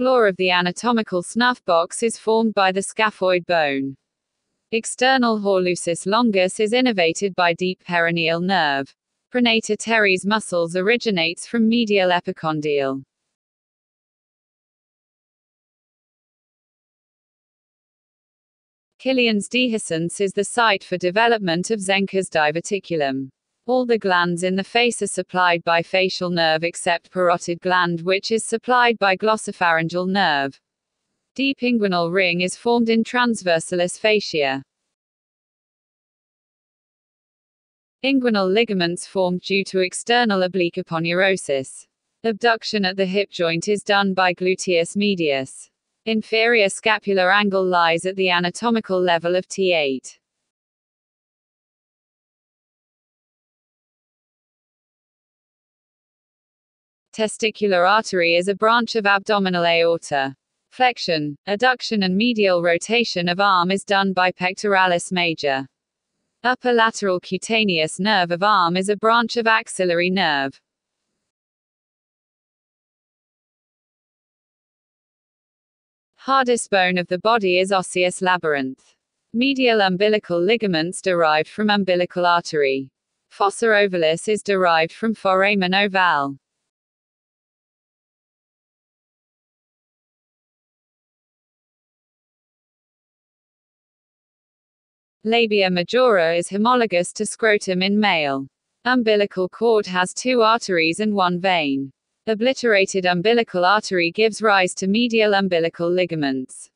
floor of the anatomical snuff box is formed by the scaphoid bone. Extensor hallucis longus is innervated by deep peroneal nerve. Pronator teres muscles originates from medial epicondyle. Killian's dehiscence is the site for development of Zenker's diverticulum. All the glands in the face are supplied by facial nerve except parotid gland which is supplied by glossopharyngeal nerve. Deep inguinal ring is formed in transversalis fascia. Inguinal ligaments formed due to external oblique aponeurosis. Abduction at the hip joint is done by gluteus medius. Inferior scapular angle lies at the anatomical level of T8. Testicular artery is a branch of abdominal aorta. Flexion, adduction and medial rotation of arm is done by pectoralis major. Upper lateral cutaneous nerve of arm is a branch of axillary nerve. Hardest bone of the body is osseous labyrinth. Medial umbilical ligaments derived from umbilical artery. Fossa ovalis is derived from foramen ovale. Labia majora is homologous to scrotum in male. Umbilical cord has two arteries and one vein. Obliterated umbilical artery gives rise to medial umbilical ligaments.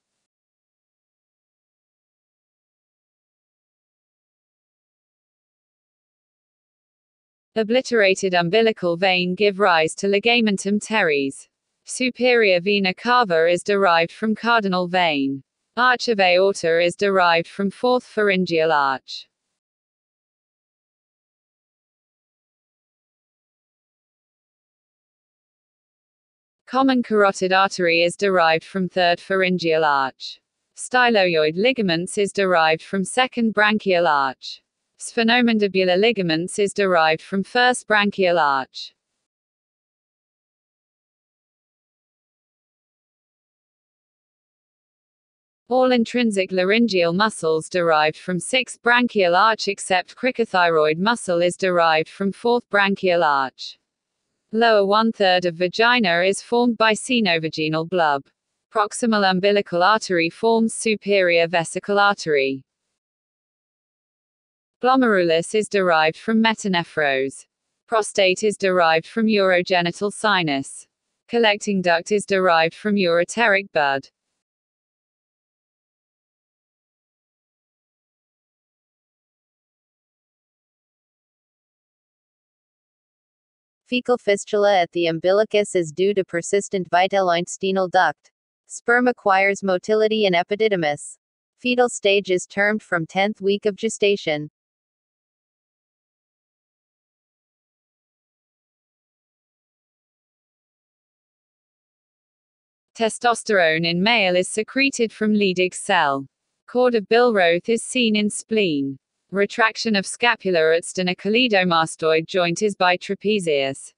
Obliterated umbilical vein give rise to ligamentum teres. Superior vena cava is derived from cardinal vein. Arch of aorta is derived from fourth pharyngeal arch. Common carotid artery is derived from third pharyngeal arch. Stylohyoid ligaments is derived from second branchial arch. Sphenomandibular ligaments is derived from first branchial arch. All intrinsic laryngeal muscles derived from sixth branchial arch except cricothyroid muscle is derived from fourth branchial arch. Lower one-third of vagina is formed by sinovaginal bulb. Proximal umbilical artery forms superior vesical artery. Glomerulus is derived from metanephros. Prostate is derived from urogenital sinus. Collecting duct is derived from ureteric bud. Fecal fistula at the umbilicus is due to persistent vitellointestinal duct. Sperm acquires motility in epididymis. Fetal stage is termed from 10th week of gestation. Testosterone in male is secreted from Leydig cell. Cord of Billroth is seen in spleen. Retraction of scapula at sternocleidomastoid joint is by trapezius.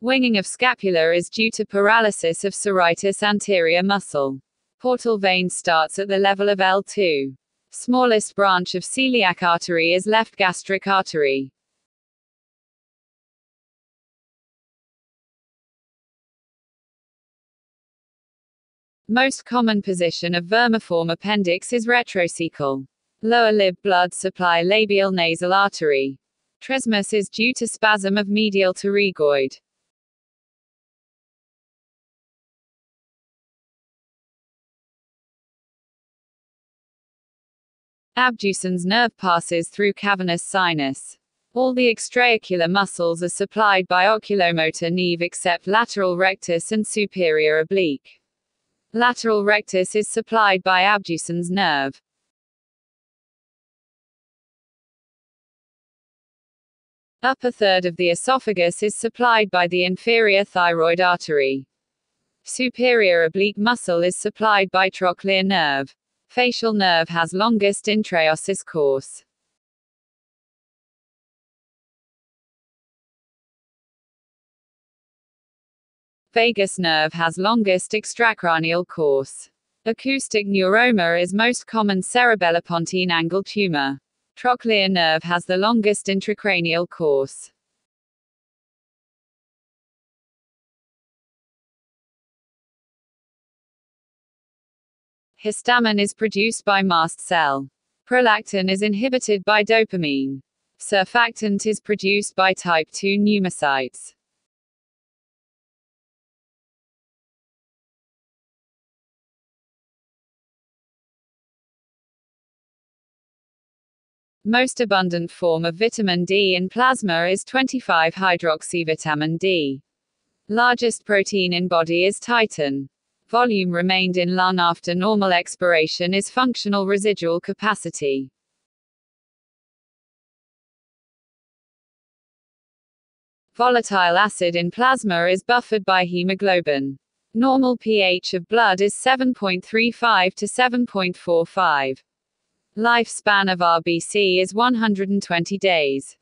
Winging of scapula is due to paralysis of serratus anterior muscle. Portal vein starts at the level of L2. Smallest branch of celiac artery is left gastric artery. Most common position of vermiform appendix is retrocecal. Lower lib blood supply labial nasal artery. Trismus is due to spasm of medial pterygoid. Abducens nerve passes through cavernous sinus. All the extraocular muscles are supplied by oculomotor nerve except lateral rectus and superior oblique. Lateral rectus is supplied by abducens nerve. Upper third of the esophagus is supplied by the inferior thyroid artery. Superior oblique muscle is supplied by trochlear nerve. Facial nerve has longest intraosseous course. Vagus nerve has longest extracranial course. Acoustic neuroma is most common cerebellopontine angle tumor. Trochlear nerve has the longest intracranial course. Histamine is produced by mast cell. Prolactin is inhibited by dopamine. Surfactant is produced by type 2 pneumocytes. Most abundant form of vitamin D in plasma is 25-hydroxyvitamin D. Largest protein in body is titin. Volume remained in lung after normal expiration is functional residual capacity. Volatile acid in plasma is buffered by hemoglobin. Normal pH of blood is 7.35 to 7.45. Lifespan of RBC is 120 days.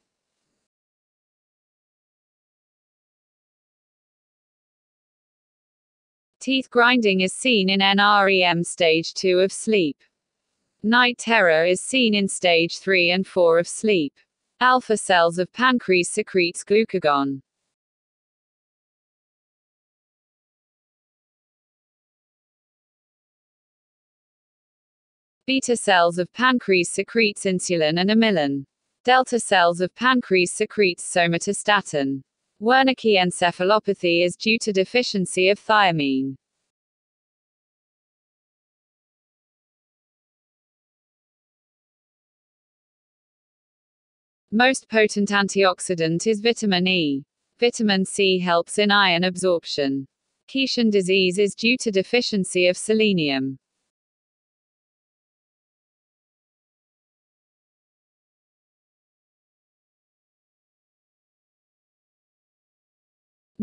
Teeth grinding is seen in NREM stage 2 of sleep. Night terror is seen in stage 3 and 4 of sleep. Alpha cells of pancreas secretes glucagon. Beta cells of pancreas secretes insulin and amylin. Delta cells of pancreas secretes somatostatin. Wernicke encephalopathy is due to deficiency of thiamine. Most potent antioxidant is vitamin E. Vitamin C helps in iron absorption. Keshan disease is due to deficiency of selenium.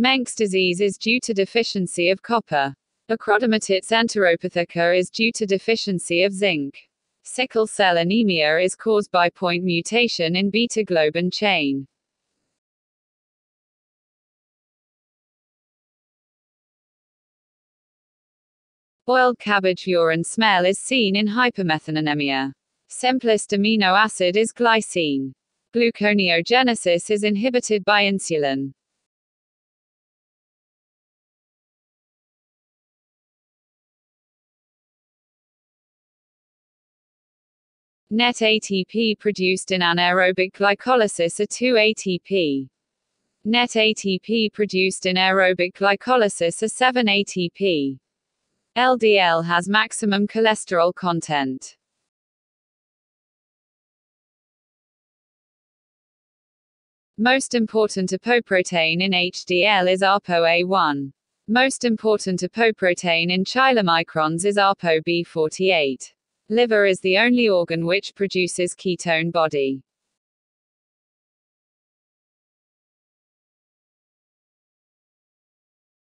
Menkes disease is due to deficiency of copper. Acrodermatitis enteropathica is due to deficiency of zinc. Sickle cell anemia is caused by point mutation in beta globin chain. Boiled cabbage urine smell is seen in hypermethioninemia. Simplest amino acid is glycine. Gluconeogenesis is inhibited by insulin. Net ATP produced in anaerobic glycolysis are 2 ATP. Net ATP produced in aerobic glycolysis are 7 ATP. LDL has maximum cholesterol content. Most important apoprotein in HDL is ApoA1. Most important apoprotein in chylomicrons is ApoB48. Liver is the only organ which produces ketone body.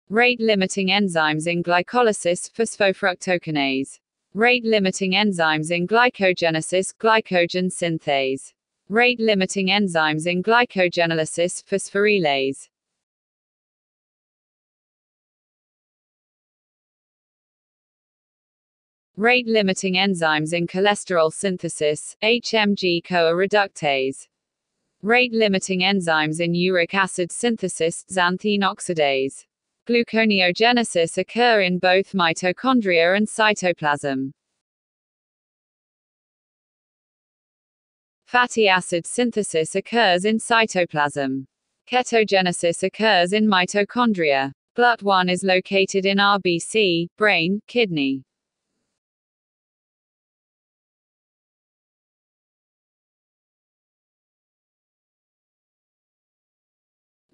Rate-limiting enzymes in glycolysis, phosphofructokinase. Rate-limiting enzymes in glycogenesis, glycogen synthase. Rate-limiting enzymes in glycogenolysis, phosphorylase. Rate-limiting enzymes in cholesterol synthesis, HMG-CoA reductase. Rate-limiting enzymes in uric acid synthesis, xanthine oxidase. Gluconeogenesis occur in both mitochondria and cytoplasm. Fatty acid synthesis occurs in cytoplasm. Ketogenesis occurs in mitochondria. GLUT1 is located in RBC, brain, kidney.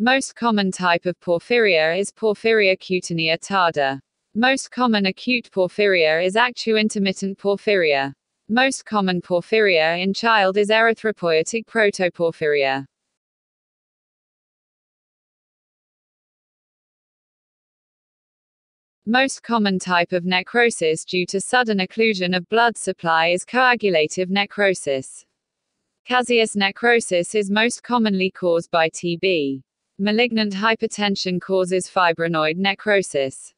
Most common type of porphyria is porphyria cutanea tarda. Most common acute porphyria is acute-intermittent porphyria. Most common porphyria in child is erythropoietic protoporphyria. Most common type of necrosis due to sudden occlusion of blood supply is coagulative necrosis. Caseous necrosis is most commonly caused by TB. Malignant hypertension causes fibrinoid necrosis.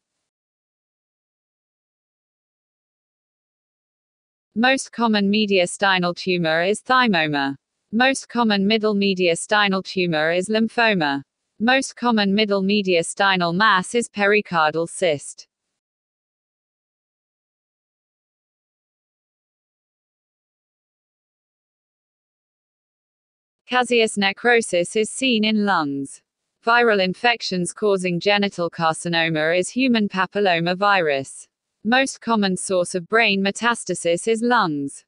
Most common mediastinal tumor is thymoma. Most common middle mediastinal tumor is lymphoma. Most common middle mediastinal mass is pericardial cyst. Caseous necrosis is seen in lungs. Viral infections causing genital carcinoma is human papilloma virus. Most common source of brain metastasis is lungs.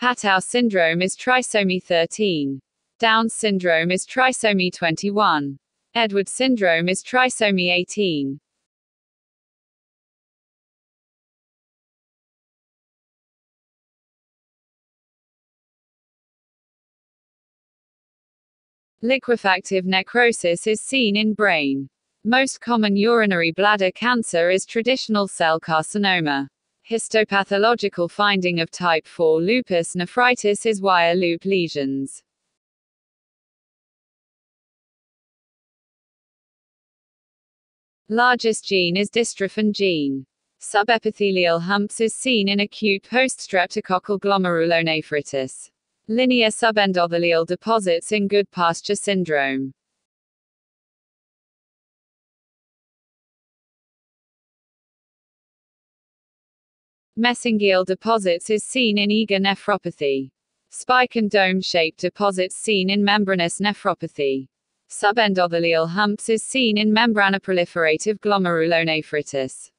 Patau syndrome is trisomy 13. Down syndrome is trisomy 21. Edward syndrome is trisomy 18. Liquefactive necrosis is seen in brain. Most common urinary bladder cancer is transitional cell carcinoma. Histopathological finding of type 4 lupus nephritis is wire loop lesions. Largest gene is dystrophin gene. Subepithelial humps is seen in acute post-streptococcal glomerulonephritis. Linear subendothelial deposits in Goodpasture syndrome. Mesangial deposits is seen in IgA nephropathy. Spike and dome-shaped deposits seen in membranous nephropathy. Subendothelial humps is seen in membranoproliferative glomerulonephritis.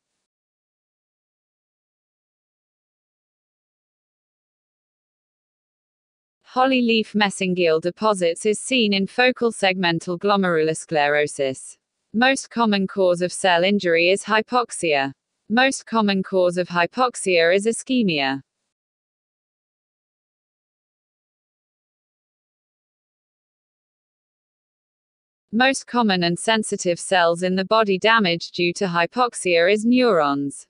Holly leaf mesangial deposits is seen in focal segmental glomerulosclerosis. Most common cause of cell injury is hypoxia. Most common cause of hypoxia is ischemia. Most common and sensitive cells in the body damaged due to hypoxia is neurons.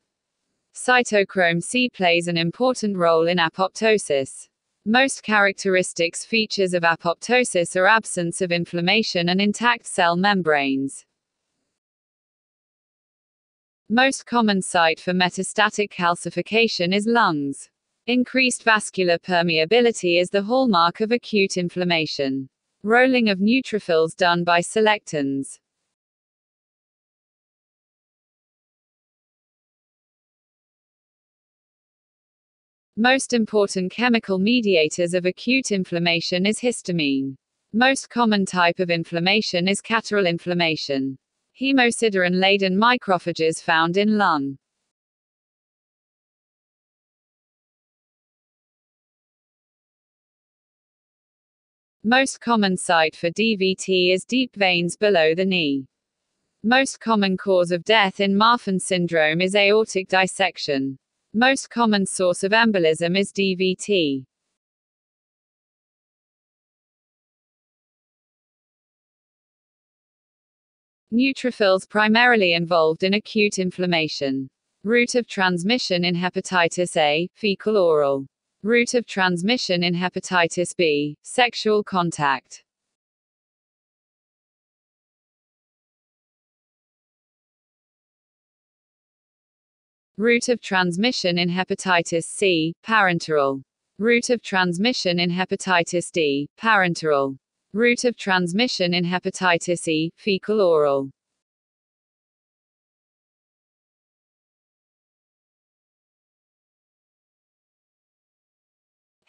Cytochrome C plays an important role in apoptosis. Most characteristics features of apoptosis are absence of inflammation and intact cell membranes. Most common site for metastatic calcification is lungs. Increased vascular permeability is the hallmark of acute inflammation. Rolling of neutrophils done by selectins. Most important chemical mediators of acute inflammation is histamine. Most common type of inflammation is catarrhal inflammation. Hemosiderin-laden macrophages found in lung. Most common site for DVT is deep veins below the knee. Most common cause of death in Marfan syndrome is aortic dissection. Most common source of embolism is DVT. Neutrophils primarily involved in acute inflammation. Route of transmission in hepatitis A, fecal oral. Route of transmission in hepatitis B, sexual contact. Route of transmission in hepatitis C, parenteral. Route of transmission in hepatitis D, parenteral. Route of transmission in hepatitis E, fecal oral.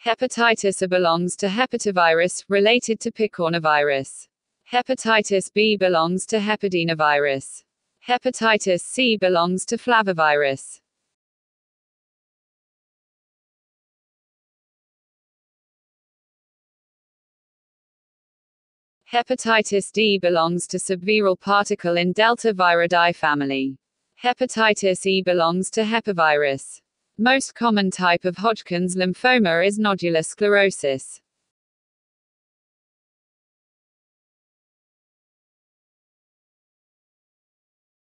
Hepatitis A belongs to hepatovirus, related to picornavirus. Hepatitis B belongs to hepadnavirus. Hepatitis C belongs to flavivirus. Hepatitis D belongs to subviral particle in Delta viridae family. Hepatitis E belongs to hepevirus. Most common type of Hodgkin's lymphoma is nodular sclerosis.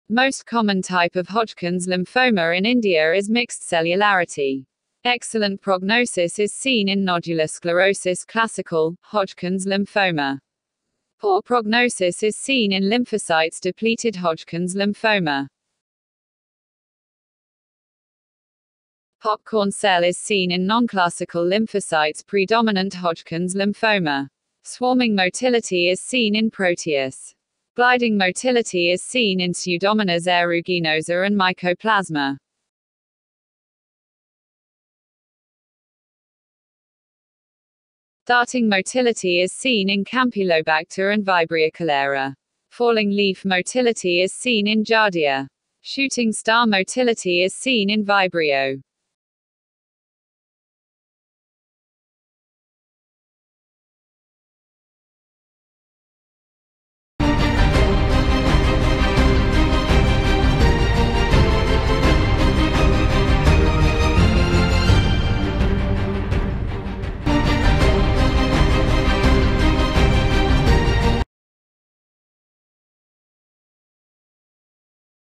Most common type of Hodgkin's lymphoma in India is mixed cellularity. Excellent prognosis is seen in nodular sclerosis classical, Hodgkin's lymphoma. Poor prognosis is seen in lymphocytes depleted Hodgkin's lymphoma. Popcorn cell is seen in non-classical lymphocytes predominant Hodgkin's lymphoma. Swarming motility is seen in Proteus. Gliding motility is seen in Pseudomonas aeruginosa and Mycoplasma. Darting motility is seen in Campylobacter and Vibrio cholera. Falling leaf motility is seen in Giardia. Shooting star motility is seen in Vibrio.